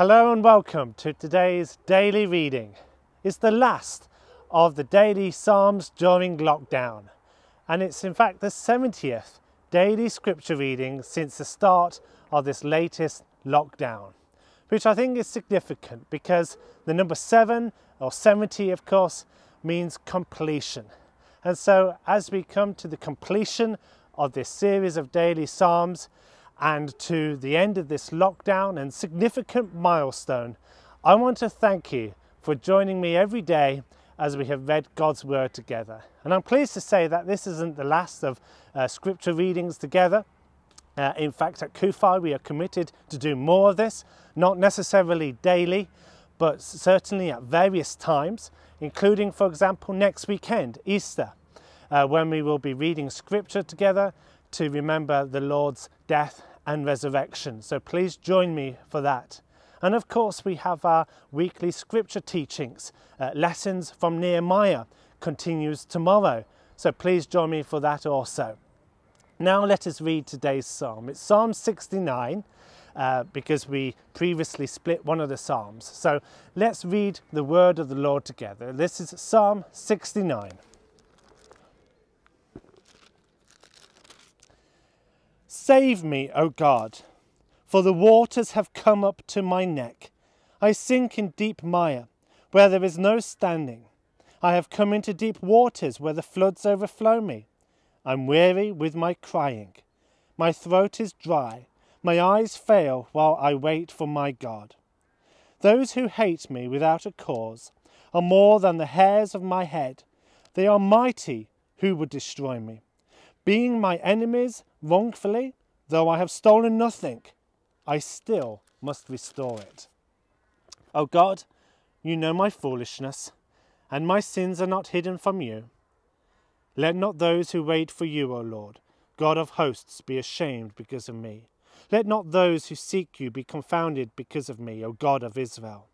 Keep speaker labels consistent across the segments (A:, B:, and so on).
A: Hello and welcome to today's daily reading. It's the last of the daily Psalms during lockdown, and it's in fact the 70th daily scripture reading since the start of this latest lockdown, which I think is significant because the number 7 or 70, of course, means completion. And so, as we come to the completion of this series of daily Psalms, and to the end of this lockdown and significant milestone, I want to thank you for joining me every day as we have read God's Word together. And I'm pleased to say that this isn't the last of uh, scripture readings together. Uh, in fact, at CUFI, we are committed to do more of this, not necessarily daily, but certainly at various times, including, for example, next weekend, Easter, uh, when we will be reading scripture together to remember the Lord's death and resurrection. So please join me for that. And of course, we have our weekly scripture teachings. Uh, lessons from Nehemiah continues tomorrow. So please join me for that also. Now let us read today's psalm. It's Psalm 69 uh, because we previously split one of the psalms. So let's read the word of the Lord together. This is Psalm 69. Save me, O God, for the waters have come up to my neck. I sink in deep mire, where there is no standing. I have come into deep waters where the floods overflow me. I'm weary with my crying. My throat is dry. My eyes fail while I wait for my God. Those who hate me without a cause are more than the hairs of my head. They are mighty who would destroy me. Being my enemies wrongfully, Though I have stolen nothing, I still must restore it. O God, you know my foolishness, and my sins are not hidden from you. Let not those who wait for you, O Lord, God of hosts, be ashamed because of me. Let not those who seek you be confounded because of me, O God of Israel.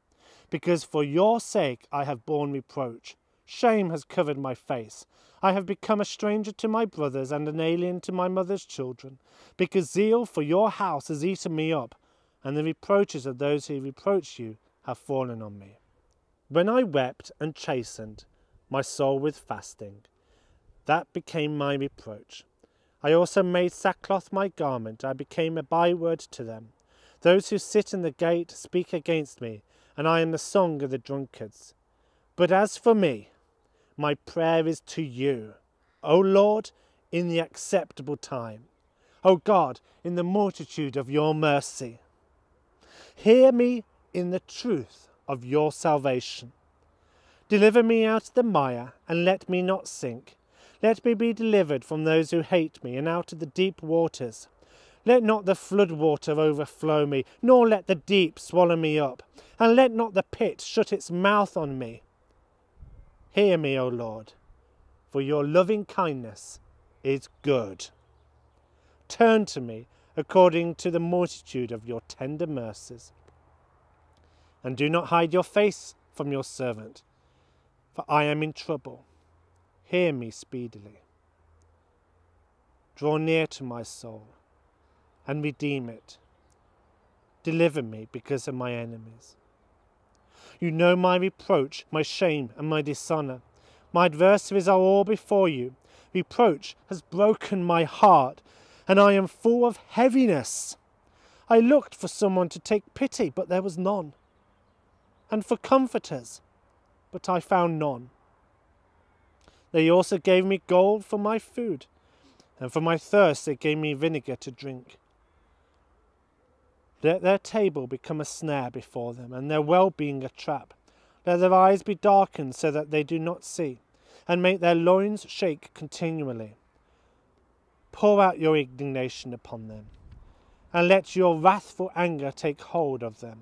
A: Because for your sake I have borne reproach. Shame has covered my face. I have become a stranger to my brothers and an alien to my mother's children, because zeal for your house has eaten me up, and the reproaches of those who reproach you have fallen on me. When I wept and chastened my soul with fasting, that became my reproach. I also made sackcloth my garment, I became a byword to them. Those who sit in the gate speak against me, and I am the song of the drunkards. But as for me, my prayer is to you, O Lord, in the acceptable time. O God, in the multitude of your mercy. Hear me in the truth of your salvation. Deliver me out of the mire, and let me not sink. Let me be delivered from those who hate me, and out of the deep waters. Let not the flood water overflow me, nor let the deep swallow me up, and let not the pit shut its mouth on me. Hear me, O Lord, for your loving kindness is good. Turn to me according to the multitude of your tender mercies. And do not hide your face from your servant, for I am in trouble. Hear me speedily. Draw near to my soul and redeem it. Deliver me because of my enemies. You know my reproach, my shame, and my dishonour. My adversaries are all before you. Reproach has broken my heart, and I am full of heaviness. I looked for someone to take pity, but there was none, and for comforters, but I found none. They also gave me gold for my food, and for my thirst they gave me vinegar to drink. Let their table become a snare before them, and their well being a trap. Let their eyes be darkened so that they do not see, and make their loins shake continually. Pour out your indignation upon them, and let your wrathful anger take hold of them.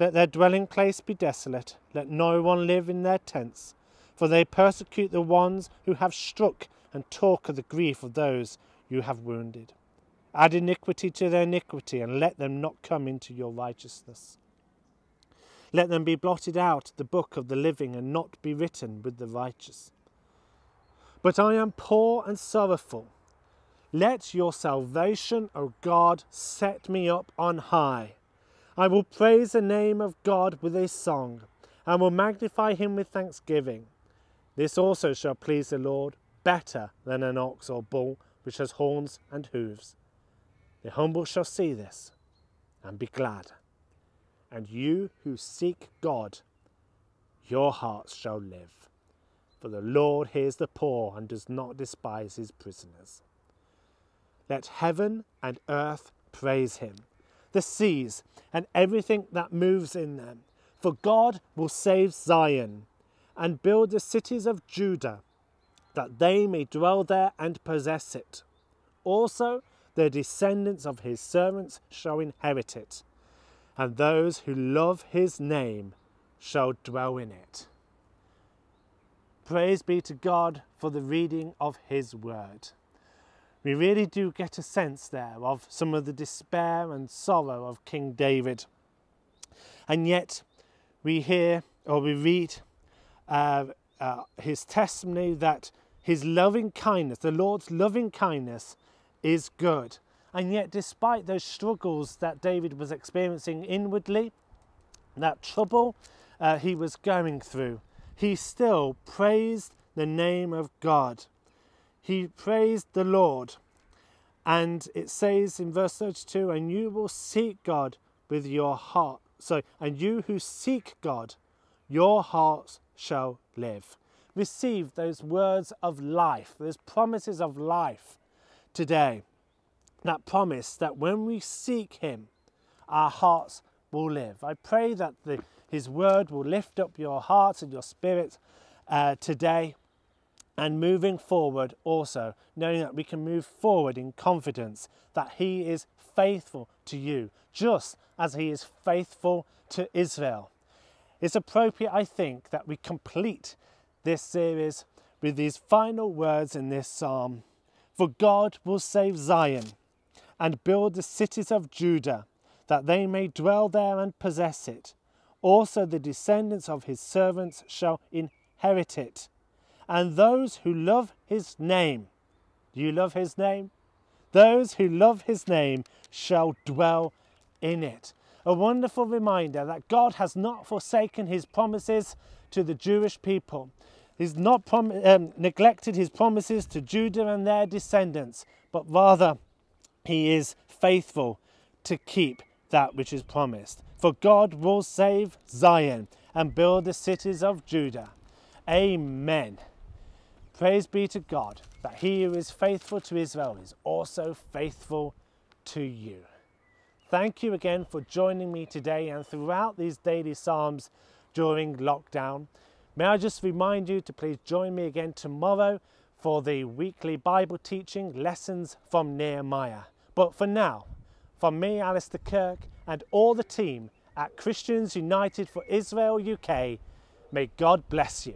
A: Let their dwelling place be desolate, let no one live in their tents, for they persecute the ones who have struck, and talk of the grief of those you have wounded. Add iniquity to their iniquity, and let them not come into your righteousness. Let them be blotted out the book of the living, and not be written with the righteous. But I am poor and sorrowful. Let your salvation, O God, set me up on high. I will praise the name of God with a song, and will magnify him with thanksgiving. This also shall please the Lord better than an ox or bull which has horns and hoofs. The humble shall see this and be glad. And you who seek God, your hearts shall live. For the Lord hears the poor and does not despise his prisoners. Let heaven and earth praise him, the seas and everything that moves in them. For God will save Zion and build the cities of Judah, that they may dwell there and possess it. Also, the descendants of his servants shall inherit it, and those who love his name shall dwell in it. Praise be to God for the reading of his word. We really do get a sense there of some of the despair and sorrow of King David. And yet, we hear or we read uh, uh, his testimony that his loving kindness, the Lord's loving kindness, is good. And yet, despite those struggles that David was experiencing inwardly, that trouble uh, he was going through, he still praised the name of God. He praised the Lord. And it says in verse 32 and you will seek God with your heart. So, and you who seek God, your hearts shall live. Receive those words of life, those promises of life today. That promise that when we seek Him, our hearts will live. I pray that the, His word will lift up your hearts and your spirit uh, today and moving forward also, knowing that we can move forward in confidence that He is faithful to you, just as He is faithful to Israel. It's appropriate, I think, that we complete this series with these final words in this psalm For God will save Zion and build the cities of Judah, that they may dwell there and possess it. Also, the descendants of his servants shall inherit it. And those who love his name, do you love his name? Those who love his name shall dwell in it a wonderful reminder that God has not forsaken his promises to the Jewish people. He's not um, neglected his promises to Judah and their descendants, but rather he is faithful to keep that which is promised. For God will save Zion and build the cities of Judah. Amen. Praise be to God that he who is faithful to Israel is also faithful to you. Thank you again for joining me today and throughout these daily Psalms during lockdown. May I just remind you to please join me again tomorrow for the weekly Bible teaching lessons from Nehemiah. But for now, from me, Alistair Kirk, and all the team at Christians United for Israel UK, may God bless you.